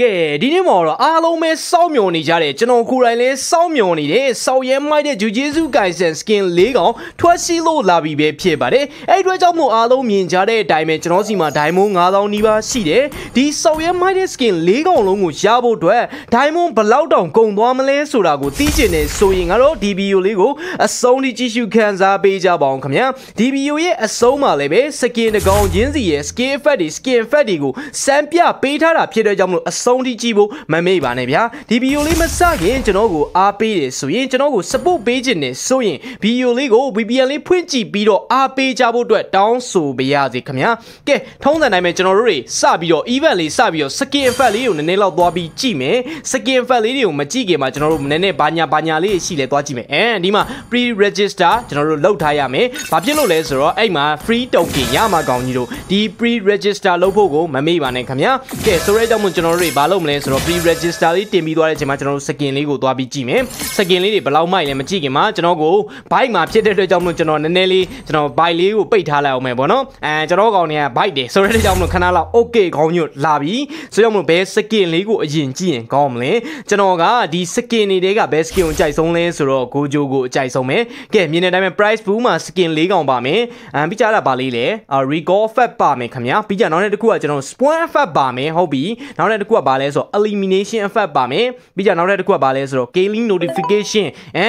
ကဲဒီနေ့မှာတော့အားလုံးပဲစောင့်မျှော်နေကြတယ်ကျွန်တော်ကိုယ်တိုင်လည်းစောင့်မျှော်နေတယ်စောက်ရဲမိုက်တဲ့ဂျူဂျေဇူကိုင်ဆန်စကင်၄កောင်ထွက်ရှိလို့လာပြီပဲဖြစ်ပါတယ်အဲ့အတွက်ကြောင့်မို့အားလုံးမြင်ကြတဲ့အတိုင်းပဲကျွန်တော်စီမှာဒိုင်မွန်9000နီးပါးရှိတယ်ဒီစောက်ရဲမိုက်တဲ့စကင်၄កောင်လုံးကိုရဖို့အတွက်ဒိုင်မွန်ဘလောက်တောင်ကုန်သွားမလဲဆိုတာကိုသိချင်တယ်ဆိုရင်ကတော့ဒီဗီဒီယိုလေးကိုအဆုံးထိကြည့်ရှုခံစားပေးကြပါအောင်ခင်ဗျာဒီဗီဒီယိုရဲ့အဆုံးမှာလည်းပဲစကင်တကောင်ချင်းစီရဲ့ skin effect တွေ skin effect တွေကိုစမ်းပြပေးထားတာဖြစ်တဲ့ကြောင့်မလို့အဆုံးထိကြည့်ဖို့မမေ့ပါနဲ့ဗျာဒီဗီဒီယိုလေးမစခင်ကျွန်တော်ကိုအားပေးတယ်ဆိုရင်ကျွန်တော်ကို support ပေးခြင်းနဲ့ဆိုရင်ဗီဒီယိုလေးကို VPN လေးဖွင့်ကြည့်ပြီးတော့အားပေးကြဖို့အတွက်တောင်းဆိုပါရစေခင်ဗျာကဲထုံးစံတိုင်းပဲကျွန်တော်တို့တွေစပြီးတော့ event လေးစပြီးတော့ skin effect လေးကိုနည်းနည်းလောက်သွားပြီးကြည့်မယ် skin effect လေးတွေကိုမကြည့်ခင်မှာကျွန်တော်တို့နည်းနည်းဘာညာဘာညာလေးရှိလဲသွားကြည့်မယ်အဲဒီမှာ pre register ကျွန်တော်တို့လုပ်ထားရမယ်ဘာဖြစ်လို့လဲဆိုတော့အဲ့မှာ free token ရမှာကောင်းကြီးတို့ဒီ pre register လုပ်ဖို့ကိုမမေ့ပါနဲ့ခင်ဗျာကဲဆိုရဲကြောင့်မို့ကျွန်တော်တို့တွေဘာလုပ်မလဲဆိုတော့ pre register လေးတင်ပြီးသွားတဲ့အချိန်မှာကျွန်တော်တို့ skin လေးကိုသွားပြီးကြည့်မယ် skin လေးတွေဘယ်လောက်မိုက်လဲမကြည့်ခင်မှာကျွန်တော်ကို bike မှာဖြစ်တဲ့အတွက်ကြောင့်မို့ကျွန်တော်နည်းနည်းလေးကျွန်တော် bike လေးကိုပိတ်ထားလိုက်အောင်မယ်ပေါ့နော်အဲကျွန်တော်ကောင်တွေက bike တယ်ဆိုရဲတဲ့ကြောင့်မို့ခဏလောက် okay ခေါင်းညွတ်လာပြီဆိုတော့မို့ဘယ် skin လေးကိုအရင်ကြည့်ရင်ကောင်းမလဲကျွန်တော်ကဒီ skin တွေတဲကဘယ် skin ကိုကြိုက်ဆုံးလဲဆိုတော့ gojo ကိုအကြိုက်ဆုံးပဲကဲမြင်တဲ့အတိုင်းပဲ price pool မှာ skin ၄កောင်ပါမယ်အမ်ပြီးကြတာပါလေးလေ recall fat ပါမယ်ခင်ဗျာပြီးကြနောက်တစ်ခုကကျွန်တော် spawn effect ပါမယ်ဟုတ်ပြီနောက်တစ်ခုကပါလဲဆိုတော့ elimination effect ပါမယ်ပြီးကြနောက်တစ်ခုကပါလဲဆိုတော့ scaling notification အဲ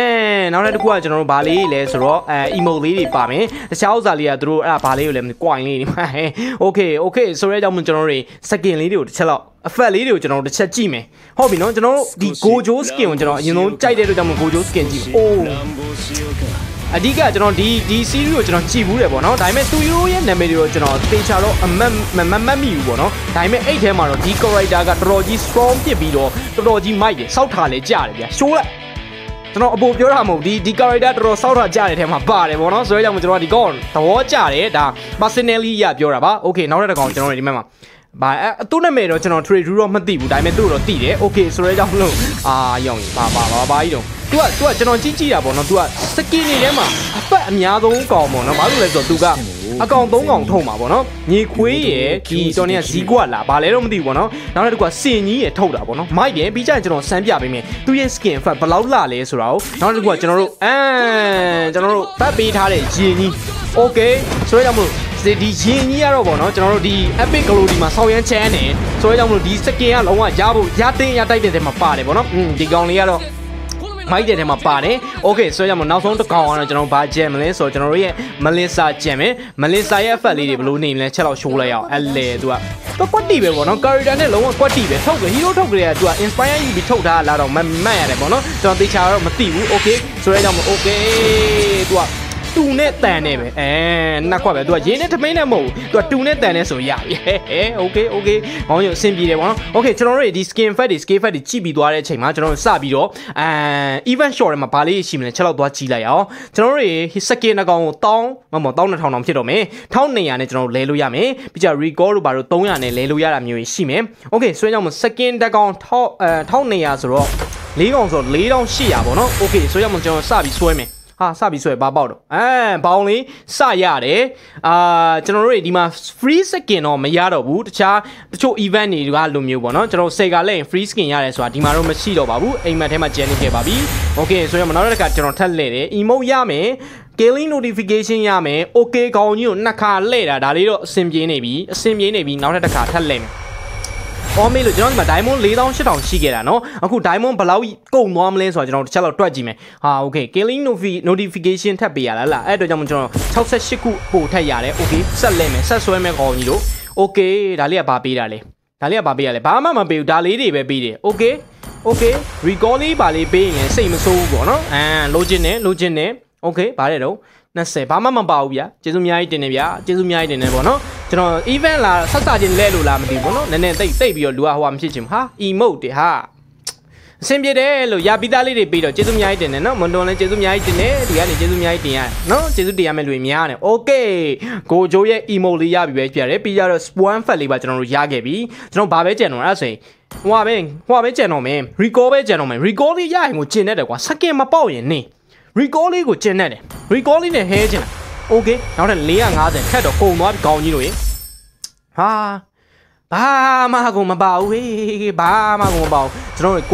နောက်တစ်ခုကကျွန်တော်တို့ဗာလေးလဲဆိုတော့အဲ emote လေးတွေပါမယ်တခြားဥစ္စာလေးကသူတို့အဲ့ဒါဗာလေးကိုလည်း coin လေးတွေမှာ okay okay ဆိုရဲကြောင့်ကျွန်တော်တို့ skin လေးတွေကိုတစ်ချက်လောက် effect လေးတွေကိုကျွန်တော်တို့တစ်ချက်ကြည့်မယ်ဟုတ်ပြီနော်ကျွန်တော်တို့ဒီ gojo skin ကိုကျွန်တော်အရင်ဆုံးကြိုက်တဲ့အတွက်ကြောင့်မို့ gojo skin ကြည့်အိုး အဓိကကျွန်တော်ဒီဒီ series ကိုကျွန်တော်ကြည့်ဘူးတယ်ပေါ့နော်ဒါပေမဲ့သူရိုးရဲ့နာမည်တွေတော့ကျွန်တော်သေချာတော့အမတ်မမတ်မိဘူးပေါ့နော်ဒါပေမဲ့အဲ့ထဲမှာတော့ဒီ character ကတော်တော်ကြီး strong ဖြစ်ပြီးတော့တော်တော်ကြီးမိုက်တယ်စောက်ထားလဲကြတယ်ဗျာရှိုးလိုက်ကျွန်တော်အပေါ်ပြောတာမဟုတ်ဒီဒီ character တော်တော်စောက်ထားကြတဲ့ထဲမှာပါတယ်ပေါ့နော်ဆိုတော့ကြောင့်ကျွန်တော်ဒီကောင်သဘောကျတယ်ဒါ personally ရပြောတာပါ okay နောက်တစ်ကောင်ကျွန်တော်ဒီမှာ ဘာအဲသူ့နာမည်တော့ကျွန်တော် trade rule တော့မသိဘူးဒါပေမဲ့သူ့တော့သိတယ် okay ဆိုရဲကြောင့်မလို့အာရောင်ပါပါပါပါကြီးတော့ तू က तू ကကျွန်တော်ကြည့်ကြည့်တာပေါ့နော် तू ကစကင်နေထဲမှာအပတ်အများဆုံးကောင်ပေါ့နော်ဘာလို့လဲဆိုတော့ तू ကအကောင်၃ကောင်ထုံမှာပေါ့နော်ညီခွေးရယ်ဒီတော်နေကဇီးကွက်လာဘာလဲတော့မသိဘူးပေါ့နော်နောက်တစ်ခုကစင်ကြီးရယ်ထုတ်တာပေါ့နော်မိုက်တယ်ပြီးကြရင်ကျွန်တော်စမ်းပြပေးမယ်သူ့ရဲ့ skin fat ဘယ်လောက်လှလဲဆိုတာကိုနောက်တစ်ခုကကျွန်တော်တို့အမ်ကျွန်တော်တို့ဖတ်ပေးထားတဲ့ရင်ကြီး okay ဆိုရကြမို့ ဒီရင်ကြီးရတော့ပေါ့နော်ကျွန်တော်တို့ဒီ epic glow ဒီမှာဆောင်းရမ်းချမ်းနေဆိုရကြောင့်မလို့ဒီ skin ကလုံးဝရဖို့ရသိရတိုက်တဲ့ထဲမှာပါတယ်ပေါ့နော်อืมဒီကောင်လေးကတော့မိုက်တဲ့ထဲမှာပါတယ်။ Okay ဆိုကြမှာနောက်ဆုံးတစ်ကောင်ကတော့ကျွန်တော်ဘာဂျမ်မလဲဆိုတော့ကျွန်တော်တို့ရဲ့မလင်စာဂျမ်ပဲမလင်စာရဲ့ effect လေးတွေဘယ်လိုနေမလဲချက်တော့ရှိုးလိုက်အောင်အဲ့လေသူကတော့ကွက်တီပဲပေါ့နော် character နဲ့လုံးဝကွက်တီပဲထုတ်တယ် hero ထုတ်ကြတယ်သူက inspire ယူပြီးထုတ်ထားလာတော့မမှတ်ရတယ်ပေါ့နော်ကျွန်တော်သေချာတော့မသိဘူး okay ဆိုရဲကြောင့် okay သူက တူနဲ့တန်နဲ့ပဲအဲနှစ်ခွက်ပဲသူကရင်းနဲ့တမိန်နဲ့မဟုတ်ဘူးသူကတူနဲ့တန်နဲ့ဆိုရပြီဟဲ့ okay okay ဘောင်းရုံအဆင်ပြေတယ်ဗောနော် okay ကျွန်တော်တို့ဒီ skin fat တွေ scale fat တွေကြည့်ပြီးသွားတဲ့အချိန်မှာကျွန်တော်တို့စပြီးတော့အဲ event short တွေမှာဘာလေးရှိမလဲချက်လောက်သွားကြည့်လိုက်အောင်ကျွန်တော်တို့ second အကောင်ကို1000မမ1000 2000တောင်ဖြစ်တော့မယ်1200နဲ့ကျွန်တော်တို့လဲလို့ရမယ်ပြီးကြ recall တို့ဘာလို့300နဲ့လဲလို့ရတာမျိုးရှိမယ် okay ဆွဲကြောင့် second တကောင်1000အဲ1200ဆိုတော့၄កောင်ဆိုတော့4800ပေါ့နော် okay ဆိုရမှကျွန်တော်စပြီးဆွဲမယ် ဟာစပြီးဆွဲဘာပေါက်တော့အဲဘောင်းလေးစရတယ်အာကျွန်တော်တို့ဒီမှာ free skin တော့မရတော့ဘူးတခြားတချို့ event တွေကလိုမျိုးပေါ့နော်ကျွန်တော် Sega လက်ရင် free skin ရတယ်ဆိုတာဒီမှာတော့မရှိတော့ပါဘူးအိမ်မက်ထဲမှာကျန်နေခဲ့ပါပြီ okay ဆိုရင်နောက်တစ်ခါကျွန်တော်ထပ်လှည့်တယ် emote ရမယ် scaling notification ရမယ် okay ခေါင်းကြီးကိုနှစ်ခါလှည့်တာဒါလေးတော့အဆင်ပြေနေပြီအဆင်ပြေနေပြီနောက်တစ်ခါထပ်လှည့်မယ် အော်မေးလို့ကျွန်တော်ဒီမှာ diamond 4800ရှိခဲ့တာနော်အခု diamond ဘယ်လောက်ကုန်သွားမလဲဆိုတော့ကျွန်တော်တစ်ချက်လောက်တွက်ကြည့်မယ်ဟာ okay killing notification ထပ်ပေးရလားလားအဲ့တော့ကြောင့်မကျွန်တော်68ခုပို့ထပ်ရတယ် okay ဆက်လဲမယ်ဆက်ဆွဲမယ်ကောင်ကြီးတို့ okay ဒါလေးကဘာပေးတာလဲဒါလေးကဘာပေးရလဲဘာမှမပေးဘူးဒါလေးတွေပဲပေးတယ် okay okay recall လေးပါလေးပေးရင်လည်းစိတ်မဆိုးဘူးပေါ့နော်အမ်လိုချင်တယ်လိုချင်တယ် okay ဗားတယ်တော့20ဘာမှမပါဘူးဗျာကျေးဇူးအများကြီးတင်တယ်ဗျာကျေးဇူးအများကြီးတင်တယ်ပေါ့နော် ကျွန်တော် event လာဆက်စားခြင်းလဲလို့လားမသိဘူးပေါ့နော်နည်းနည်းတိတ်တိတ်ပြီးတော့လူကဟိုဟာမဖြစ်ချင်ဟာ emote တွေဟာအဆင်ပြေတယ်လို့ရပြီးသားလေးတွေပြီးတော့ကျေးဇူးအများကြီးတင်တယ်နော်မွန်တွန်လည်းကျေးဇူးအများကြီးတင်တယ်ဒီကနေကျေးဇူးအများကြီးတင်ရတယ်နော်ကျေးဇူးတင်ရမယ့်လူတွေများတယ် okay ကိုဂျိုးရဲ့ emote လေးရပြီပဲပြရတယ်ပြီးကြတော့ spawn fat လေးပါကျွန်တော်တို့ရခဲ့ပြီကျွန်တော်ဘာပဲကြံတော့အဲ့ဆိုရင်ဟိုပဲဟိုပဲကြံတော့မယ် recall ပဲကြံတော့မယ် recall လေးရရင်ကိုကျင်နေတယ်ကွာစကင်မပေါက်ရင်နေ recall လေးကိုကျင်နေတယ် recall လေးနဲ့ဟဲကျင်တာ okay နောက်ထပ်450ထက်တော့ကုန်သွားပြီကောင်းကြီးတို့ရေဟာ ဘာမှကိုမပါဘူးဟေးဘာမှကိုမပါဘူးကျွန်တော်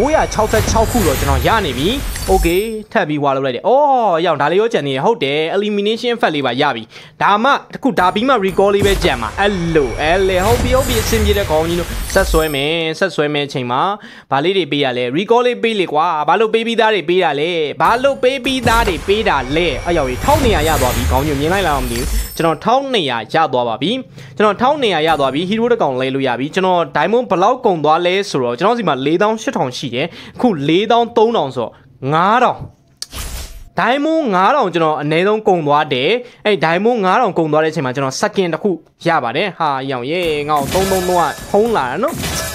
966ခုတော့ကျွန်တော်ရနေပြီโอเคထပ်ပြီးဝါလုပ်လိုက်တယ်အော်ရောင်ဒါလေးရောကြံနေရဟုတ်တယ် elimination fat လေးပါရပြီဒါမှတခုဒါပြီးမှ recall လေးပဲကြံမှာအဲ့လိုအဲ့လေဟုတ်ပြီဟုတ်ပြီအဆင်ပြေတဲ့ခေါင်းကြီးတို့ဆက်ဆွဲမယ်ဆက်ဆွဲမယ်အချိန်မှာဘာလေးတွေပေးရလဲ recall လေးပေးလေကွာဘာလို့ပေးပြီးသားတွေပေးရလဲဘာလို့ပေးပြီးသားတွေပေးတာလဲအဲ့ရောက်ကြီး1200ရသွားပြီခေါင်းကြီးမြင်လိုက်လားမသိဘူး ကျွန်တော်1200ရသွားပါပြီကျွန်တော်1200ရသွားပြီ hero တကောင်လဲလို့ရပြီကျွန်တော် diamond ဘလောက်ကုန်သွားလဲဆိုတော့ကျွန်တော်စီမှာ4800ရှိတယ်အခု4300ဆိုတော့9000ဒိုင်မွန်9000ကျွန်တော်အနည်းဆုံးကုန်သွားတယ်အဲ့ဒိုင်မွန်9000ကုန်သွားတဲ့အချိန်မှာကျွန်တော်စကင်တစ်ခုရပါတယ်ဟာရောင်ရဲငါ့ကို33တော့ဖုံးလာတယ်နော်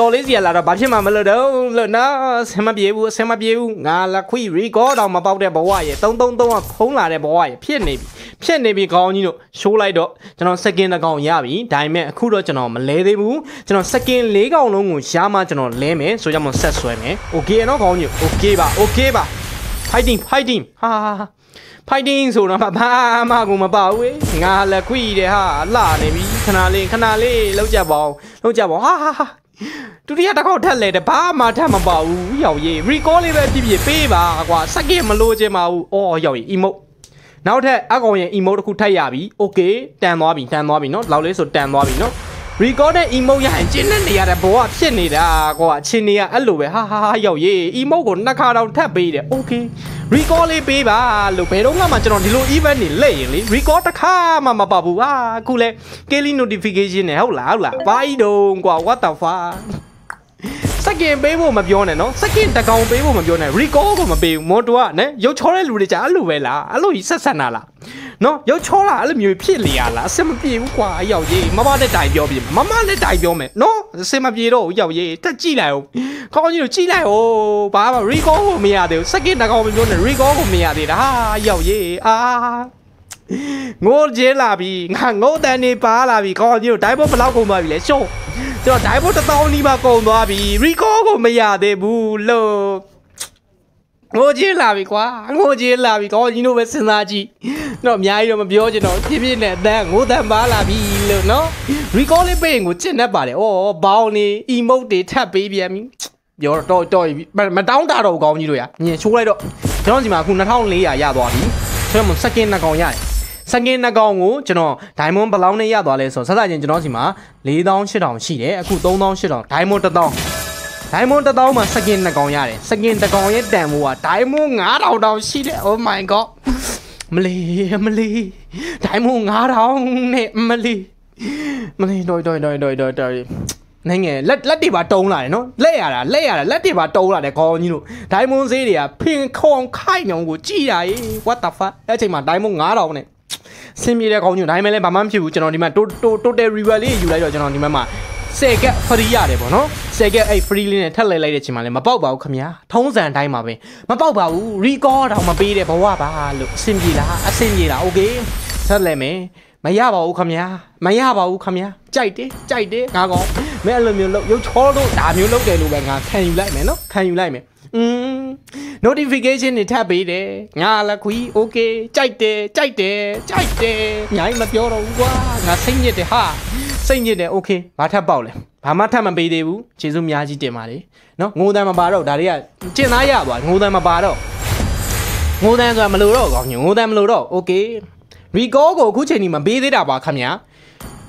စော်လေးစီကလာတော့ဘာဖြစ်မှမလို့တော့လို့နော်ဆင်မပြေဘူးဆင်မပြေဘူးငါလက်ခွေ record တော့မပေါက်တဲ့ဘဝရဲ့333ကဖုံးလာတဲ့ဘဝရဲ့ဖြစ်နေပြီဖြစ်နေပြီခေါင်းကြီးတို့ရှိုးလိုက်တော့ကျွန်တော် second တစ်ကောင်ရပြီဒါပေမဲ့အခုတော့ကျွန်တော်မလဲသေးဘူးကျွန်တော် second ၄ကောင်လုံးကိုရမှကျွန်တော်လဲမယ်ဆိုကြမှာဆက်ဆွဲမယ် okay နော်ခေါင်းကြီး okay ပါ okay ပါ fighting fighting ဟာဖိုက်တင်းဆိုတော့ဘာမှကိုမပါဘူးငါလက်ခွီတဲ့ဟာလှနေပြီခဏလေးခဏလေးလောက်ကြပါအောင်လောက်ကြပါအောင်ဟာဟာဟာ ဒုတိယတစ်ခေါက်ထက်လဲတယ်ဘာမှထပ်မပါဘူးရောက်ရေး recall လေးပဲပြပြပေးပါကွာစက်ကင်မလို့ချင်ပါဘူးအော်ရောက်ရေး emote နောက်ထပ်အကောင်ရဲ့ emote တစ်ခုထပ်ရပြီ okay တန်သွားပြီတန်သွားပြီเนาะလောက်လေးဆိုတန်သွားပြီเนาะ record တဲ့ emote ရရင်ကျင်းနေနေရတဲ့ဘောကဖြစ်နေတာကွာအချင်းနေကအဲ့လိုပဲဟာဟာဟာရောက်ရေး emote ကိုနှစ်ခါတောင်ထပ်ပေးတယ် okay record လေးပေးပါလို့ဘယ်တော့မှကျွန်တော်ဒီလို event တွေလက်ရင်လေ record တစ်ခါမှမပါဘူးဟာအခုလဲ daily notification နဲ့ဟုတ်လားဟုတ်လားဘာဤတုံးကွာ what the fuck စကင်ပေးဖို့မပြောနဲ့နော်စကင်တကောင်ပေးဖို့မပြောနဲ့ recall ကိုမပေးဘူးမော်တော်ကနဲရုပ်ချောတဲ့လူတွေကြာအဲ့လိုပဲလားအဲ့လိုကြီးဆက်ဆက်နာလား နော်ရုပ်ချောတာအဲ့လိုမျိုးဖြစ်လေရလားအဆင်မပြေဘူးကွာအရောက်ကြီးမမနဲ့တိုင်ပြောပြီမမနဲ့တိုင်ပြောမယ်နော်အဆင်မပြေတော့ဘူးရောက်ကြီးတက်ကြည့်လိုက်အောင်ခေါင်းကြီးတို့ကြည့်လိုက်အောင်ဘာမှ recall ကိုမရသေးဘူးစကင်တကောင်မပြောနဲ့ recall ကိုမရသေးတာဟာရောက်ကြီးအာငိုကျင်းလာပြီငါငိုတန်နေပါလာပြီခေါင်းကြီးတို့ဒိုင်ဘောဘလောက်ကုန်သွားပြီလဲရှော့ကျွန်တော်ဒိုင်ဘောတစ်သောင်းနီးပါကုန်သွားပြီ recall ကိုမရသေးဘူးလို့ငိုကျင်းလာပြီကွာငိုကျင်းလာပြီခေါင်းကြီးတို့ပဲစဉ်းစားကြည့် တော့အများကြီးတော့မပြောချင်တော့ဖြည်းဖြည်းနဲ့အတန်းငိုတန်ပါလာပြီလို့နော် recall လေးပေးရင်ကိုကျင့်တတ်ပါတယ်ဩဘောင်းနေ emote တွေထပ်ပေးပြန်ပြီပြောတော့တော့မတောင်းတာတော့ကောင်းကြီးတို့ရညင်ချိုးလိုက်တော့ကျွန်တော်ဒီမှာအခု2400ရသွားပြီကျွန်တော်စကင်နှစ်ကောင်ရတယ်စကင်နှစ်ကောင်ကိုကျွန်တော်ဒိုင်မွန်ဘလောင်းနဲ့ရသွားလဲဆိုဆက်စချင်းကျွန်တော်စီမှာ4800ရှိတယ်အခု3800ဒိုင်မွန်1000ဒိုင်မွန်1000မှာစကင်နှစ်ကောင်ရတယ်စကင်တစ်ကောင်ရဲ့တန်ဖိုးကဒိုင်မွန်9000တောင်ရှိတယ် oh my god မလီမလီဒိုင်မွန်9000နဲ့မလီမလီတော်တော်တော်တော်တော်တော်နိုင်ငံလက်လက်တွေပါတုံးလာတယ်နော်လက်ရတာလက်ရတာလက်တွေပါတုံးလာတယ်ခေါင်းကြီးတို့ဒိုင်မွန်ဈေးတွေကဖင်ခေါင်ခိုင်ညောင်ကိုကြည်တာရေ what the fuck အဲ့ချိန်မှာဒိုင်မွန်9000နဲ့ဆင်းပြေတဲ့ခေါင်းကြီးဒါပေမဲ့လည်းဘာမှမဖြစ်ဘူးကျွန်တော်ဒီမှာ total river လေးယူလိုက်တော့ကျွန်တော်ဒီမှာမှာ 10ကက် free ရတယ်ပေါ့နော်10ကက်အဲ့ free လေးနဲ့ထပ်လိုက်လိုက်တဲ့အချိန်မှာလည်းမပေါက်ပါဘူးခင်ဗျာထုံးစံတိုင်းပါပဲမပေါက်ပါဘူး record တော့မပေးတဲ့ဘဝပါလို့အဆင်ပြေလားအဆင်ပြေလား okay ဆက်လဲမယ်မရပါဘူးခမညာမရပါဘူးခမညာကြိုက်တယ်ကြိုက်တယ်ငါကောင်မဲအဲ့လိုမျိုးလို့ရုပ်ချောလို့ဒါမျိုးလုပ်တယ်လို့ပဲငါခံယူလိုက်မယ်နော်ခံယူလိုက်မယ် อืม notification တွေထပ်ပေးတယ်ငါလည်းခွီး okay ကြိုက်တယ်ကြိုက်တယ်ကြိုက်တယ်ညာကြီးမပြောတော့ဘူးကွာငါစိတ်ညစ်တယ်ဟာစိတ်ညစ်တယ် okay ဘာထပ်ပေါက်လဲဘာမှထပ်မပေးသေးဘူးကျေးဇူးများကြီးတင်ပါတယ်နော်ငိုတမ်းမပါတော့ဒါတွေကကျင်သားရပါငိုတမ်းမပါတော့ငိုတမ်းဆိုတာမလို့တော့ကောင်းညငိုတမ်းမလို့တော့ okay recall ကိုအခုချိန်ဒီမပေးသေးတာပါခင်ဗျာ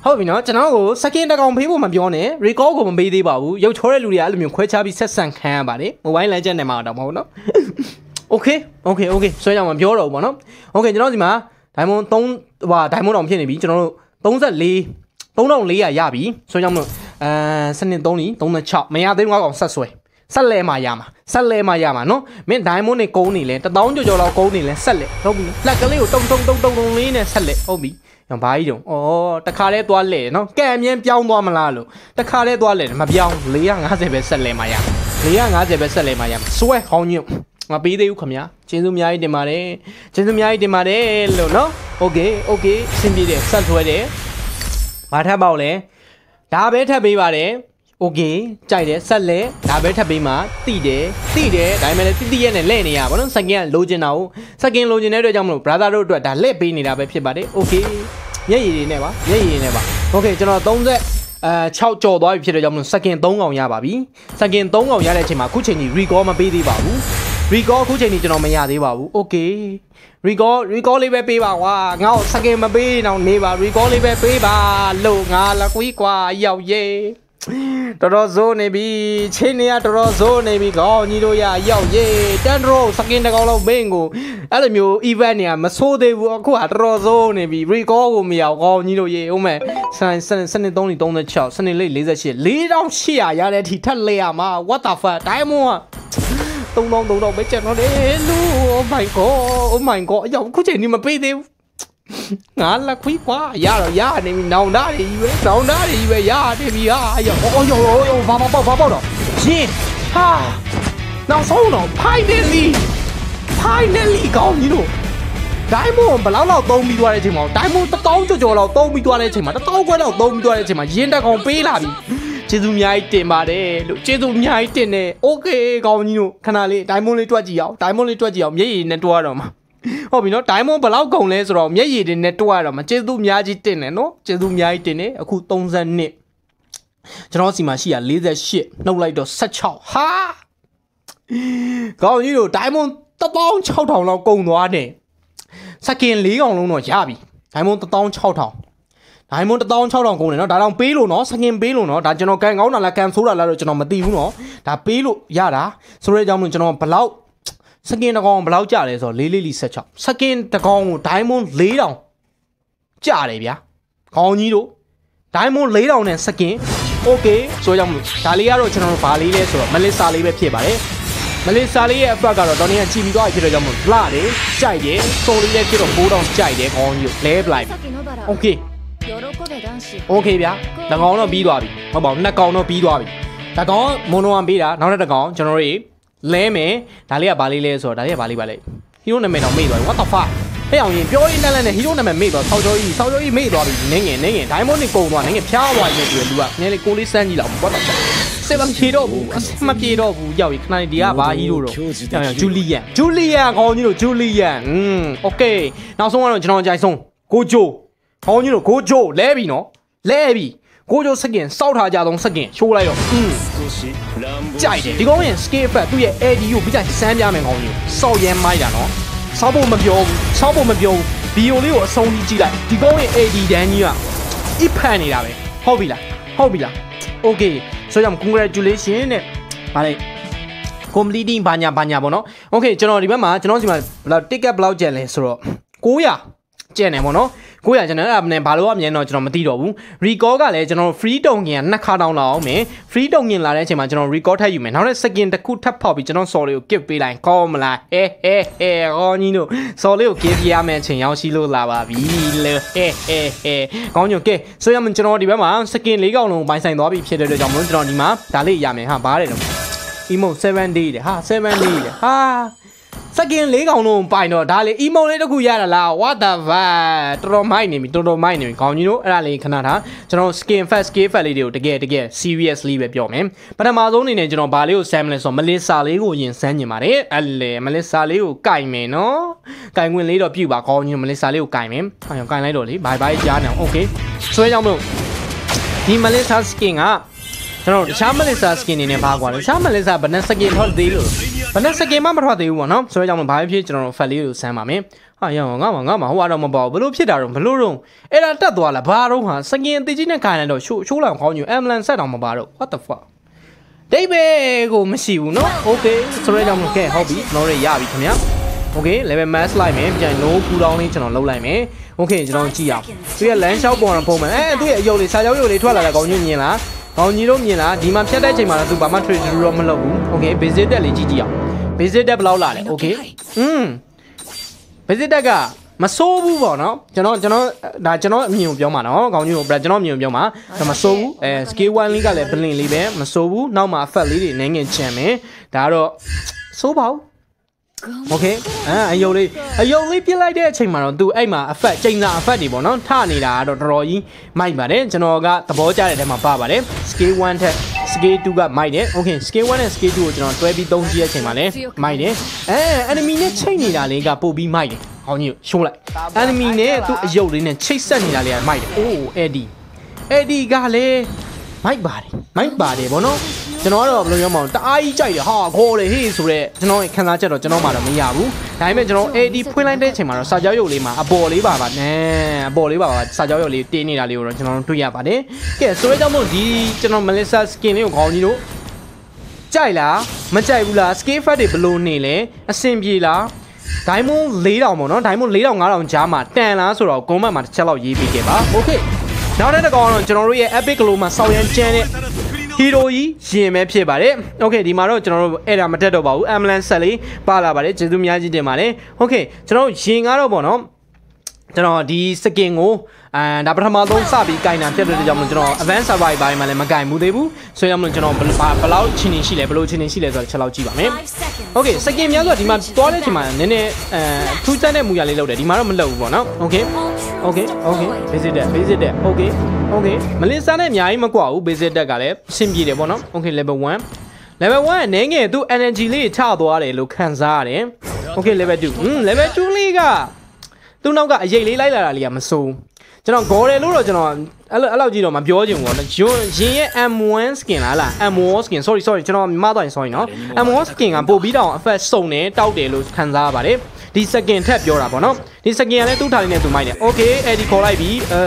ဟုတ်ပြီနော်ကျွန်တော်ကို second တကောင်ဖေးဖို့မပြောနဲ့ recall ကိုမပေးသေးပါဘူးရုပ်ချောတဲ့လူတွေကအဲ့လိုမျိုးခွဲခြားပြီးဆက်ဆံခံရပါတယ် mobile legend နဲ့မှတော့မဟုတ်နော် okay okay okay ဆွဲကြမှာပြောတော့ဘူးပေါ့နော် okay ကျွန်တော်ဒီမှာ diamond 3ဟို diamond တောင်ဖြစ်နေပြီကျွန်တော်တို့34 3400ရပြီဆွဲကြမလို့အဲစနစ်3လီ36မရသေးဘူးကောင်ဆက်ဆွဲ ဆက်လဲမှရမှာဆက်လဲမှရမှာနော်မင်းဒိုင်မွန်နေကုန်းနေလဲတပေါင်းကြော်ကြော်လောက်ကုန်းနေလဲဆက်လက်ဟုတ်ပြီလက်ကလေးကိုတုံတုံတုံတုံတုံလေးနဲ့ဆက်လက်ဟုတ်ပြီဘာကြီးတုံဩတခါလဲသွားလဲနော်ကဲအမြင်ပြောင်းသွားမလားလို့တခါလဲသွားလဲမပြောင်း450ပဲဆက်လဲမှရ450ပဲဆက်လဲမှရမှာစွဲခေါင်းညွတ်မပေးသေးဘူးခမညာကျေးဇူးအများကြီးတင်ပါတယ်ကျေးဇူးအများကြီးတင်ပါတယ်လို့နော်โอเคโอเคအဆင်ပြေတယ်ဆက်ဆွဲတယ်ဘာထပ်ပေါက်လဲဒါပဲထပ်ပေးပါတယ် โอเคကြိုက်တယ်ဆက်လဲဒါပဲထပ်ပေးမှတိတယ်တိတယ်ဒါပေမဲ့လည်းတိတိရဲ့နဲ့လဲ့နေရပါတော့စကင်ကလိုချင်တာကိုစကင်လိုချင်တဲ့အတွက်ကြောင့်မလို့ brother တို့အတွက်ဒါလက်ပေးနေတာပဲဖြစ်ပါတယ်โอเคမျက်ရည်တွေနဲ့ပါမျက်ရည်တွေနဲ့ပါโอเคကျွန်တော်30 အဲ6ကြော်သွားပြီဖြစ်တဲ့ကြောင့်မလို့စကင်3កောင်ရပါပြီစကင်3កောင်ရတဲ့အချိန်မှာအခုချိန်ကြီး recall မပေးသေးပါဘူး recall အခုချိန်ကြီးကျွန်တော်မရသေးပါဘူး okay recall recall လေးပဲပေးပါကွာငါ့ကိုစကင်မပေးတော့နေပါ recall လေးပဲပေးပါလို့ငါလကွီးကွာရောက်ရေး တော်တော်ဇိုးနေပြီချင်းနေရတော်တော်ဇိုးနေပြီခေါင်းကြီးတို့ရရောက်ရေးတန်တော်စကင်တကောင်လုံးမင်းကိုအဲ့လိုမျိုး event တွေကမဆိုးသေးဘူးအခုကတော်တော်ဇိုးနေပြီ recall ကိုမရောက်ခေါင်းကြီးတို့ရေးဟုတ်မဲ့စနစနစန3 36စနလေး48 4800ရတဲ့အထိထက်လဲရမှာ what the fuck diamond က3000 3000ပဲကျန်တော့တယ်လူ oh my god oh my god အရောက်ခုချိန်นี้မပေးသေးဘူး ငါလက်ခွေးကွာရတော့ရနေပြီနောင်သားတွေကြီးပဲနောင်သားတွေကြီးပဲရနေပြီဟာရောအော်ရောရောဘာဘာပေါ့ဘာပေါ့တော့ရှင်ဟာနောက်ဆုံးတော့ finally finally ကောင်းကြီးတို့ဒိုင်းမွန်ဘလောက်လောက်သုံးပြီးသွားတဲ့အချိန်မှာဒိုင်းမွန်1000ကျော်ကျော်လောက်သုံးပြီးသွားတဲ့အချိန်မှာ1000ခွဲလောက်သုံးပြီးသွားတဲ့အချိန်မှာရင်းတက်ကောင်ပေးလာပြီကျေးဇူးအများကြီးတင်ပါတယ်လို့ကျေးဇူးအများကြီးတင်တယ်โอเคကောင်းကြီးတို့ခဏလေးဒိုင်းမွန်လေးတွက်ကြည့်အောင်ဒိုင်းမွန်လေးတွက်ကြည့်အောင်မျက်ရည်နဲ့တွက်ရတော့မှာ ဟုတ်ပြီနော်ဒိုင်းမွန်ဘလောက်ကုန်လဲဆိုတော့မျက်ရည်တွေနဲ့တွက်ရတော့မှာကျေးဇူးအများကြီးတင်တယ်နော်ကျေးဇူးအများကြီးတင်တယ်အခု32ကျွန်တော်စီမှာရှိရ48နှုတ်လိုက်တော့16ဟာကောင်းကြီးတို့ဒိုင်းမွန်16000လောက်ကုန်သွားတယ်စကင်၄កောင်လုံးတော့ရပြီဒိုင်းမွန်16000ဒိုင်းမွန်16000ကုန်တယ်နော်ဒါတော့ပေးလို့နော်စကင်ပေးလို့နော်ဒါကျွန်တော်ကန်ကောင်းတာလားကန်ဆိုးတာလားတော့ကျွန်တော်မသိဘူးနော်ဒါပေးလို့ရတာဆိုတဲ့အကြောင်းမို့ကျွန်တော်ဘလောက် စကင်တကောင်ဘလောက်ကြလဲဆိုတော့လေးလေးလီ16စကင်တကောင်ကိုဒိုင်းမွန်4000ကြတယ်ဗျာခေါင်းကြီးတို့ဒိုင်းမွန်4000နဲ့စကင်โอเคဆိုကြမို့ဒါလေးကတော့ကျွန်တော်တို့ဘာလေးလဲဆိုတော့မလစ်စာလေးပဲဖြစ်ပါတယ်မလေးစာလေးရဲ့အဖက်ကတော့တော်နေကြည့်ပြီးသွားပြီဖြစ်တော့ကြောင့်မို့လှတယ်ကြိုက်တယ်စုံလေးလည်းဖြစ်တော့9000ကြိုက်တယ်ခေါင်းကြီးလဲပလိုက်โอเคโอเคဗျာတကောင်တော့ပြီးသွားပြီဟုတ်ပါဘူးနှစ်ကောင်တော့ပြီးသွားပြီတကောင်မွန်နိုဝမ်ပေးတာနောက်တစ်ကောင်ကျွန်တော်တို့ လဲမယ်ဒါလေးကဘာလေးလဲဆိုတော့ဒါလေးကဘာလေးပါလဲဟီးရိုနာမည်တော့မေ့သွားပြီ what the fuck ဟဲ့အောင်ရင်ပြောရင်းနဲ့လည်းဟီးရိုနာမည်မေ့သွားဆောက်ကျော်ကြီးဆောက်ကျော်ကြီးမေ့သွားပြီနင်းငင်နင်းငင်ဒိုင်းမွန်နေကုန်သွားနင်းငင်ဖျားသွားနေပြီလူကနည်းလေးကိုလေးစမ်းကြည့်လောက် what the fuck စေမပြေတော့ဘူးမပြေတော့ဘူးရောက်ပြီခဏဒီကဘာဟီးရိုတော့ဂျူလီယန်ဂျူလီယန်ခေါင်းကြီးတို့ဂျူလီယန်อืมโอเคနောက်ဆုံးကတော့ကျွန်တော်ကြိုက်ဆုံးကိုဂျိုခေါင်းကြီးတို့ကိုဂျိုလဲပြီနော်လဲပြီ ကိုဂျိုစကင်စောက်ထားကြဆုံးစကင်ရှိုးလိုက်တော့อืมကြိုက်တယ်ဒီကောင်ရဲ့ scale effect သူ့ရဲ့ AD ကိုပြီးကြစမ်းပြမယ်ခေါင်းကြီးစောက်ရဲမိုက်တာနော်စောက်ဖို့မပြောဘူးစောက်ဖို့မပြောဘူးဗီယိုလေးကိုအဆုံးကြီးကြည့်လိုက်ဒီကောင်ရဲ့ AD တန်းကြီးကအစ်ဖန်နေတာပဲဟုတ်ပြီလားဟုတ်ပြီလား okay ဆိုကြောင့် congratulation နဲ့ဗါလေ completing ဘာညာဘာညာပေါ့နော် okay ကျွန်တော်ဒီဘက်မှာကျွန်တော်ဒီမှာဘယ်လောက် ticket ဘယ်လောက်ကျန်လဲဆိုတော့900ကျန်တယ်ပေါ့နော် 900ကျွန်တော်အဲ့ဒါနဲ့ဘာလို့အမြင်တော့ကျွန်တော်မသိတော့ဘူး recall ကလည်းကျွန်တော် free တုံငင်ကနှစ်ခါတောင်းလာအောင်မယ် free တုံငင်လာတဲ့အချိန်မှာကျွန်တော် recall ထပ်ယူမယ်နောက်တဲ့ second တစ်ခုထပ်ဖောက်ပြီးကျွန်တော် saw လေးကို give ပေးလိုက်ကောင်းမလားဟဲဟဲဟဲဟောညီတို့ saw လေးကို give ရမယ်အချိန်ရောက်ရှိလို့လာပါပြီလေဟဲဟဲဟဲကောင်းညိုကဲဆိုရမယ်ကျွန်တော်ဒီဘက်မှာ second လေးកောင်လုံးပိုင်ဆိုင်သွားပြီဖြစ်တဲ့အတွက်ကြောင့်မလို့ကျွန်တော်ဒီမှာဒါလေးရမယ်ဟာဘားတယ်တော့ emote 7 day တဲ့ဟာ7 day တဲ့ဟာ စကင်လေးကောင်လုံးပိုင်တော့ဒါလေ emote လေးတခုရတာလား what the fuck တော်တော်မိုက်နေပြီတော်တော်မိုက်နေပြီခေါင်းကြီးတို့အဲ့ဒါလေးခဏထားကျွန်တော် skin fat scale fat လေးတွေကိုတကယ်တကယ် seriously ပဲပြောမယ်ပထမဆုံးအနေနဲ့ကျွန်တော်ဘာလေးကိုဆမ်းမလဲဆိုတော့မလစ်စာလေးကိုရင်ဆမ်းညင်ပါတယ်အဲ့လေမလစ်စာလေးကိုကင်မယ်နော်ကင်ခွင့်လေးတော့ပြုတ်ပါခေါင်းကြီးမလစ်စာလေးကိုကင်မယ်ဟောကင်လိုက်တော့လေဘိုင်ဘိုင်ကြားနေအောင် okay ဆွဲကြောင်းမလို့ဒီမလစ်စာ skin က ကျွန်တော်တခြားမလစ်စာ skin နေနဲ့ဘာကွာလဲတခြားမလစ်စာဘယ်နဲ့ skin ထွက်သေးလို့ဘယ်နဲ့ skin မှမထွက်သေးဘူးပေါ့နော်ဆိုတော့ကြောင့်ဘာဖြစ်ကျွန်တော် fat လေးကိုဆမ်းပါမယ်ဟာရောငါမငါမဟိုကတော့မပေါ့ဘလို့ဖြစ်တာတော့ဘလို့တော့အဲ့ဒါတက်သွားလားဘာတော့ဟာ skin အသေးကြီးနဲ့ခိုင်လိုက်တော့ရှိုးရှိုးလောင်ခေါင်းညူ ambulance ဆက်တော့မပါတော့ what the fuck ဒိတ်ပဲကိုမရှိဘူးเนาะ okay ဆိုတော့ကြောင့်မကဲဟုတ်ပြီကျွန်တော်တို့ရပြီခင်ဗျာ okay level max လိုက်မယ်ပြန် no cooldown လေးကျွန်တော်လုပ်လိုက်မယ် okay ကျွန်တော်ကြည့်အောင်သူရဲ့ land shot ပေါ်တော့ပုံမှန်အဲသူရဲ့အယုတ်လေးစာကြောက်ယုတ်လေးထွက်လာတဲ့ကောင်ညမြင်လား ကောင်ကြီးတို့မြင်လားဒီမှာဖြတ်တဲ့အချိန်မှာတော့သူဘာမှ trade တော့မလုပ်ဘူး okay basic တက်လေးကြည့်ကြည့်အောင် basic တက်ဘယ်လောက်လာလဲ okay อืม basic တက်ကမစိုးဘူးပေါ့နော်ကျွန်တော်ကျွန်တော်ဒါကျွန်တော်အမြင်ကိုပြောမှာနော်ခေါင်းကြီးကိုကျွန်တော်အမြင်ကိုပြောမှာဒါမစိုးဘူးအဲ scale 1လေးကလည်း blink လေးပဲမစိုးဘူးနောက်မှာ effect လေးတွေနည်းငယ်ချန်မယ်ဒါကတော့စိုးပါဘူး โอเคအဲအယုံလေးအယုံလေးပြစ်လိုက်တဲ့အချိန်မှာတော့ तू အဲ့မှာ effect ချိန်စာ effect တွေပေါ့နော်ထနေတာကတော့တော်တော်ကြီးမိုက်ပါတယ်ကျွန်တော်ကသဘောကျတဲ့ထဲမှာပါပါတယ် scale 1ထက် scale 2ကမိုက်တယ် okay scale 1နဲ့ scale 2ကိုကျွန်တော်တွဲပြီးသုံးကြည့်တဲ့အချိန်မှာလည်းမိုက်တယ်အဲ enemy နဲ့ချိန်နေတာလေးကပို့ပြီးမိုက်တယ်ဟောင်းကြီးရှိုးလိုက် enemy နဲ့သူ့အယုတ်လေးနဲ့ချိတ်ဆက်နေတာလေးကမိုက်တယ်အိုး Eddie Eddie ကလည်း မိုက်ပါတယ်မိုက်ပါတယ်ဗောနော်ကျွန်တော်ကတော့ဘယ်လိုပြောမလဲတအားကြီးကြိုက်တယ်ဟာခေါ်တယ်ဟေးဆိုတော့ကျွန်တော်ရဲ့ခံစားချက်တော့ကျွန်တော်မှတော့မရဘူးဒါပေမဲ့ကျွန်တော် AD ဖွင့်လိုက်တဲ့အချိန်မှာတော့စာကြောရုပ်လေးမှာအပေါ်လေးပါပါနဲအပေါ်လေးပါပါစာကြောရုပ်လေးတင်းနေတာလေးကိုတော့ကျွန်တော်တွေ့ရပါတယ်ကဲဆိုတော့ကြောင့်မို့ဒီကျွန်တော် Melissa skin လေးကိုခေါင်းကြီးတို့ကြိုက်လားမကြိုက်ဘူးလား scale fat တွေဘလို့နေလဲအဆင်ပြေလား diamond 4000ပေါ့နော် diamond 4000 5000ကြားမှာတန်လားဆိုတော့ comment မှာတစ်ချက်လောက်ရေးပေးခဲ့ပါ okay နောက်တဲ့တစ်ကောင်ကတော့ကျွန်တော်တို့ရဲ့ Epic Glow မှာဆောင်းရမ်းကျန်းတဲ့ Hero ကြီးရင်ပဲဖြစ်ပါတယ်။ Okay ဒီမှာတော့ကျွန်တော်တို့အဲ့ဒါမတက်တော့ပါဘူး။ Ambulance ဆက်လေးပါလာပါတယ်။ကျေးဇူးများကြီးတင်ပါတယ်။ Okay ကျွန်တော်ရင်ကတော့ဗောနော် ကျွန်တော်ဒီ skin ကိုအဲဒါပထမဆုံးစပြီးကင်တာဖြစ်တဲ့ကြောင့်မလို့ကျွန်တော် advanced survival ပိုင်းမှာလည်းမကင်ဘူးသေးဘူးဆိုရမလို့ကျွန်တော်ဘယ်လောက်ချင်းနေရှိလဲဘယ်လိုချင်းနေရှိလဲဆိုတော့ချက်လောက်ကြည့်ပါမယ် Okay skin များဆိုတော့ဒီမှာတွားတဲ့ချိန်မှာနည်းနည်းအဲထူးခြားတဲ့မူရလေးလောက်တယ်ဒီမှာတော့မလောက်ဘူးပေါ့နော် Okay Okay Okay basic တက် basic တက် Okay Okay မလင်းစားနဲ့အများကြီးမကွာဘူး basic တက်ကလည်းအဆင်ပြေတယ်ပေါ့နော် Okay level 1 level 1အနေငယ်သူ energy လေးချသွားတယ်လို့ခံစားရတယ် Okay level 2 level 2လေးက သူ့နောက်ကအရေးလေးလိုက်လာတာလေးကမစိုးကျွန်တော် goal တယ်လို့တော့ကျွန်တော်အဲ့လိုအဲ့လောက်ကြီးတော့မပြောချင်ဘူးပေါ့နော်ရင်ရဲ့ M1 skin လားလား M1 skin sorry sorry ကျွန်တော်မှားသွားရင် sorry နော် M1 skin ကပို့ပြီးတော့ effect စုံတယ်တောက်တယ်လို့ခံစားရပါတယ်ဒီ second ထက်ပြောတာပေါ့နော်ဒီ second ကလည်းသူ့ထားလေးနဲ့သူမိုက်တယ် okay အဲ့ဒီခေါ်လိုက်ပြီအဲ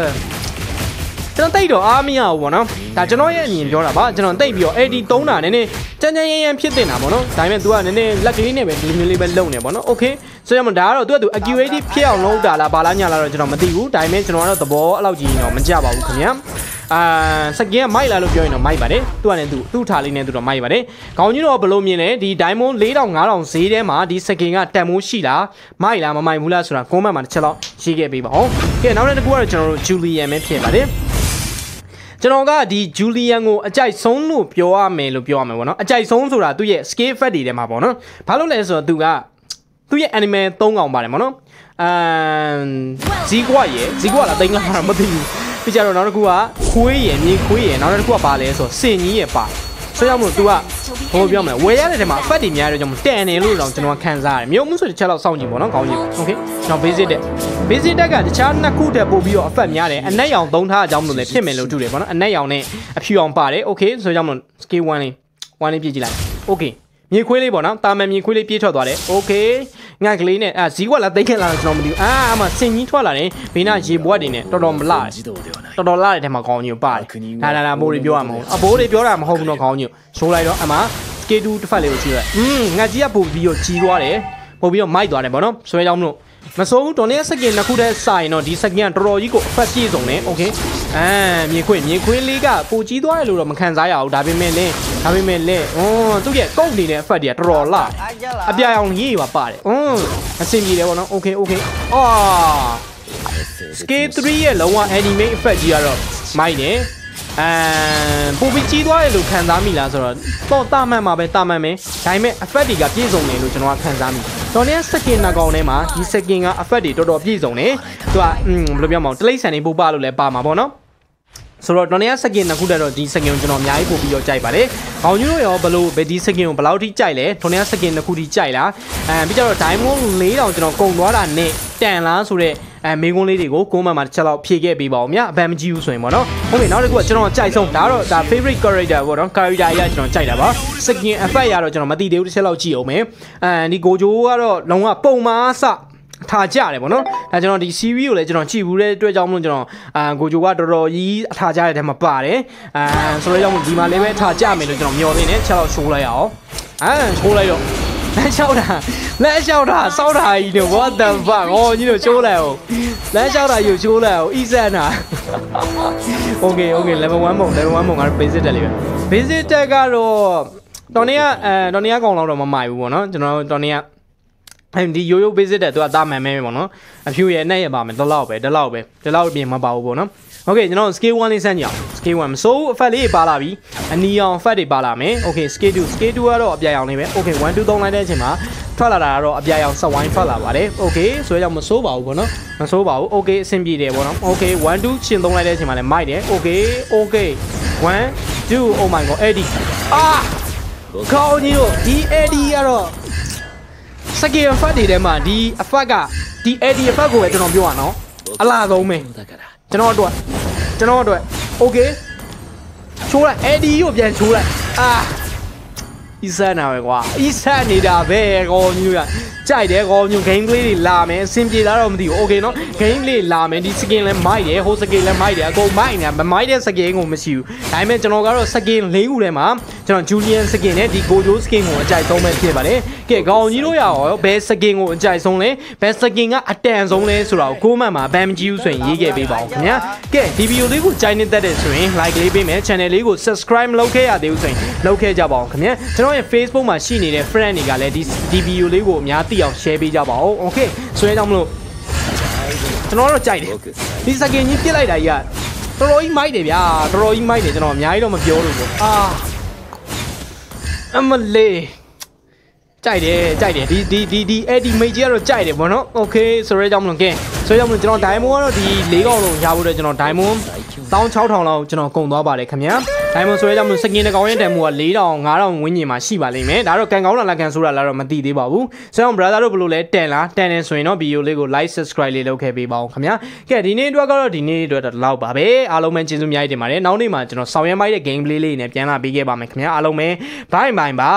ကျွန်တော်တိတ်တော့အားမရဘူးပေါ့နော်ဒါကျွန်တော်ရဲ့အမြင်ပြောတာပါကျွန်တော်တိတ်ပြီးတော့ AD သုံးတာနည်းနည်းကြမ်းကြမ်းရမ်းရမ်းဖြစ်တင်တာပေါ့နော်ဒါပေမဲ့ तू ကနည်းနည်းလက်ကလေးနဲ့ပဲဒီလိုမျိုးလေးပဲလုံနေပေါ့နော် okay ဆိုရမဒါကတော့ तू က तू accuracy ဖြစ်အောင်လုပ်တာလားဘာလားညာလားတော့ကျွန်တော်မသိဘူးဒါပေမဲ့ကျွန်တော်ကတော့သဘောအဲ့လောက်ကြီးတော့မကြပါဘူးခင်ဗျာအာစကင်ကမိုက်လာလို့ပြောရင်တော့မိုက်ပါတယ်သူကလည်းသူသူ့ထားလေးနဲ့သူတော့မိုက်ပါတယ်ခေါင်းကြီးတော့ဘယ်လိုမြင်လဲဒီ diamond 4000 5000ဈေးထဲမှာဒီစကင်ကတန်မိုးရှိလားမိုက်လားမမိုက်ဘူးလားဆိုတာကွန်မန့်မှာတစ်ချက်လောက်ရေးခဲ့ပေးပါဦးကဲနောက်တစ်ခုကတော့ကျွန်တော်တို့ Julian ပဲဖြစ်ပါတယ် ကျွန်တော်ကဒီဂျူလီယန်ကိုအကြိုက်ဆုံးလို့ပြောရမယ်လို့ပြောရမယ်ပေါ့နော်အကြိုက်ဆုံးဆိုတာသူ့ရဲ့ scale effect တွေထဲမှာပေါ့နော်ဘာလို့လဲဆိုတော့သူကသူ့ရဲ့ anime ၃កောင်ပါတယ်ပေါ့နော်အမ်ဇီကွာရယ်ဇီကွာလားတိန်လားမသိဘူးပြီးကြတော့နောက်တစ်ခုကခွေးရယ်မြေခွေးရယ်နောက်တစ်ခုကဘာလဲဆိုတော့စင်ကြီးရယ်ပါ ဆိုကြောင့်မို့ तू ကဘိုးပြောမလဲဝယ်ရတဲ့ထဲမှာ fat တွေများတယ်ကြောင့်တန်တယ်လို့တော့ကျွန်တော်ခံစားရတယ်မြို့မှုဆိုတစ်ချက်လောက်စောင့်ကြည့်ပေါ့နော်ကောင်းကြီး okay ကျွန်တော် basic တက် basic တက်ကတခြားနှစ်ခုတက်ပို့ပြီးတော့ fat များတယ်အနက်ရောင်သုံးထားအကြောင်းမလို့လည်းဖြစ်မယ်လို့ထူတယ်ပေါ့နော်အနက်ရောင်နဲ့အဖြူရောင်ပါတယ် okay ဆိုကြောင့်မို့ scale 1လေး1လေးပြည့်ကြည့်လိုက် okay မြေခွေးလေးပေါ့နော်တာမန်မြေခွေးလေးပြေးထွက်သွားတယ်โอเคငါကလေးနဲ့အာဇီးကွက်လာသိခဲ့လာတော့ကျွန်တော်မသိဘူးအာအမစင်ကြီးထွက်လာတယ်ဘေးနာရေဘွက်တွေနဲ့တော်တော်မလာတော်တော်လာတဲ့ထဲမှာခေါင်းကြီးပါတယ်လာလာလာမိုးတွေပြောရမှာအဘိုးတွေပြောတာမဟုတ်ဘူးတော့ခေါင်းကြီးရှိုးလိုက်တော့အမ K2 တစ်ဖက်လေးကိုကြည့်ရอืมငါကြီးကပို့ပြီးတော့ကြီးသွားတယ်ပို့ပြီးတော့မိုက်သွားတယ်ပေါ့နော်ဆွဲကြောင်းမလို့မစိုးဘူးတော်နေစကင်နှစ်ခုတည်းစာရင်တော့ဒီစကင်ကတော်တော်ကြီးကိုအဖက်ပြည့်စုံတယ်โอเคအဲမြေခွေမြေခွေလေးကပိုကြီးသွားတယ်လို့တော့မခံစားရဘူးဒါပေမဲ့လည်း ဒါပေမဲ့လည်းအွန်းသူ့ရဲ့ကုတ်နေတဲ့အဖက်တွေကတော်တော်လာအပြာရောင်ကြီးပါပါတယ်အွန်းအဆင်ပြေတယ်ပေါ့နော် okay okay အာ scale 3ရဲ့လုံးဝ animate effect ကြီးကတော့မိုက်တယ်အမ်ပူပြီးကြီးသွားတယ်လို့ခံစားမိလားဆိုတော့တော့တာမှန်မှာပဲတာမှန်မယ်ဒါပေမဲ့ effect တွေကပြည့်စုံတယ်လို့ကျွန်တော်ကခံစားမိတော်နေစကင်နာကောင်ထဲမှာဒီစကင်က effect တွေတော်တော်ပြည့်စုံတယ်သူကအင်းဘယ်လိုပြောမလဲတိရစ္ဆာန်တွေပို့ပါလို့လည်းပါမှာပေါ့နော် ဆိုတော့တော်နေစကင်နှစ်ခုတက်တော့ဒီစကင်ကိုကျွန်တော်အများကြီးပို့ပြီးတော့ကြိုက်ပါတယ်။ခေါင်းကြီးတို့ရောဘလို့ဘယ်ဒီစကင်ကိုဘယ်လောက်ထိကြိုက်လဲတော်နေစကင်နှစ်ခုထိကြိုက်လား။အဲပြီးကြတော့ diamond 4000ကျွန်တော်ကုန်သွားတာနဲ့တန်လားဆိုတော့အဲမေကွန်းလေးတွေကိုကိုမန်မှာတစ်ချက်လောက်ဖြည့်ခဲ့ပေးပါဦးမြအဘန်မကြည့်ဘူးဆိုရင်ပေါ့နော်ဟုတ်ပြီနောက်တစ်ခုကကျွန်တော်ကြိုက်ဆုံးဒါတော့ဒါ favorite character ပေါ့နော် character အရကျွန်တော်ကြိုက်တာပါ skin effect ရတော့ကျွန်တော်မသိသေးဘူးတစ်ချက်လောက်ကြည့်အောင်မယ်အဲဒီကိုဂျိုးကတော့လုံးဝပုံမားစ ထားကြတယ်ပေါ့နော်ဒါကျွန်တော်ဒီ series ကိုလည်းကျွန်တော်ကြည့်ဘူးတဲ့အတွက်ကြောင့်မလို့ကျွန်တော်အာကိုဂျိုကတော်တော်ကြီးအထားကြတဲ့ထဲမှာပါတယ်အာဆိုတော့ကြောင့်ဒီမှာလည်းပဲထားကြမယ်လို့ကျွန်တော်မျှော်လင့်နေချက်တော့ရှိုးလိုက်ရအောင်အာရှိုးလိုက်တော့လက်လျှောက်တာလက်လျှောက်တာစောက်တာကြီးတော့ what the fuck ဟောကြီးတို့ချိုးလိုက်အောင်လက်လျှောက်တာကြီးချိုးလိုက်အောင် easy နာ okay okay level 1မုံ level 1မုံကတော့ basic တက်လေးပဲ basic တက်ကတော့တော်နေကအဲတော်နေကကောင်လောက်တော့မမိုက်ဘူးပေါ့နော်ကျွန်တော်တော်နေက အဲဒီရိုးရိုး basic တက်သူကတာမှန်မဲပေါ့နော်အဖြူရဲ့နဲ့ရပါမယ်ဒီလောက်ပဲဒီလောက်ပဲဒီလောက်ပြင်မပါဘူးပေါ့နော်โอเคကျွန်တော် scale 1လေးစမ်းကြအောင် scale 1မစိုး effect လေးပါလာပြီအနီအောင် effect တွေပါလာမယ် okay scale 2 scale 2ကတော့အပြာရောင်လေးပဲ okay 1 2 3လိုက်တဲ့အချိန်မှာထွက်လာတာကတော့အပြာရောင်ဆက်ဝိုင်းထွက်လာပါတယ် okay ဆိုတော့မစိုးပါဘူးပေါ့နော်မစိုးပါဘူး okay အဆင်ပြေတယ်ပေါ့နော် okay 1 2ရှင်3လိုက်တဲ့အချိန်မှာလည်းမိုက်တယ် okay okay 1 2 oh my god eddie အာကောင်းကြီးတို့ဒီ eddie ကတော့ စကေအဖတ်တွေထဲမှာဒီအဖတ်ကဒီ eddie အဖတ်ကိုပဲကျွန်တော်ပြောရအောင်အလားဆုံးပဲကျွန်တော်အတွက်ကျွန်တော်အတွက် okay ချိုးလိုက်အဲ့ဒီကိုပြန်ချိုးလိုက်အာအီဆန်နာပဲကွာအီဆန်နေတာပဲကောမျိုးရ ကြိုက်တယ်ကောမျိုး game play တွေလာမယ်အဆင်ပြေလားတော့မသိဘူး okay နော် game play လာမယ်ဒီ skin လည်းမိုက်တယ်ဟို skin လည်းမိုက်တယ်အကုန်မိုက်နေတာမမိုက်တဲ့ skin ကိုမရှိဘူးဒါပေမဲ့ကျွန်တော်ကတော့ skin ၄ခုထဲမှာကျွန်တော် Julian skin နဲ့ဒီ Gojo skin ကိုအကြိုက်ဆုံးပဲဖြစ်ပါတယ်ကဲကောင်ကြီးတို့ရရောဘယ် skin ကိုအကြိုက်ဆုံးလဲဘယ် skin ကအတန်ဆုံးလဲဆိုတာကိုကိုမှန်မှာဘမ်မကြည့်ဘူးဆိုရင်ရေးခဲ့ပေးပါဦးခင်ဗျာကဲဒီဗီဒီယိုလေးကိုကြိုက်နေတတ်တယ်ဆိုရင် like လေးပေးမယ် channel လေးကို subscribe မလုပ်ခဲ့ရသေးဘူးဆိုရင်လုပ်ခဲ့ကြပါဦးခင်ဗျာကျွန်တော်ရဲ့ Facebook မှာရှိနေတဲ့ friend တွေကလည်းဒီဒီဗီဒီယိုလေးကိုအများသိအောင် share ပေးကြပါဦး okay ဆိုရင်တော့မလို့ကျွန်တော်တို့ကြိုက်တယ်ဒီ skin ကြီးပြစ်လိုက်တာကြီးကတော်တော်ကြီးမိုက်တယ်ဗျာတော်တော်ကြီးမိုက်တယ်ကျွန်တော်အများကြီးတော့မပြောလို့ပေါ့အာအမလေး ကြိုက်တယ်ကြိုက်တယ်ဒီဒီဒီဒီအဲ့ဒီမိတ်ကြီးကတော့ကြိုက်တယ်ဗောနော်โอเคဆိုရဲကြောင့်မလို့ကဲဆိုရဲကြောင့်မလို့ကျွန်တော်ဒိုင်မွန်ကတော့ဒီ၄កောက်လုံးရဖို့တော့ကျွန်တော်ဒိုင်မွန်16000လောက်ကျွန်တော်ကုန်သွားပါတယ်ခင်ဗျာဒိုင်မွန်ဆိုရဲကြောင့်မလို့စကင်တကောင်ရဲ့တန်မှုက4000 5000ဝန်းကျင်မှာရှိပါလိမ့်မယ်ဒါတော့ကန်ကောင်းတာလားကန်ဆိုးတာလားတော့မသိသေးပါဘူးဆိုတော့ brother တို့ဘယ်လိုလဲတန်လားတန်နေဆိုရင်တော့ဗီဒီယိုလေးကို like subscribe လေးလုပ်ခဲ့ပေးပါဦးခင်ဗျာကဲဒီနေ့အတွက်ကတော့ဒီနေ့အတွက်တော့လောက်ပါပဲအားလုံးပဲကျေးဇူးအများကြီးတင်ပါတယ်နောက်နေ့မှာကျွန်တော်ဆောင်ရွက်မိုက်တဲ့ game play လေးနဲ့ပြန်လာပေးခဲ့ပါမယ်ခင်ဗျာအားလုံးပဲ bye bye ပါ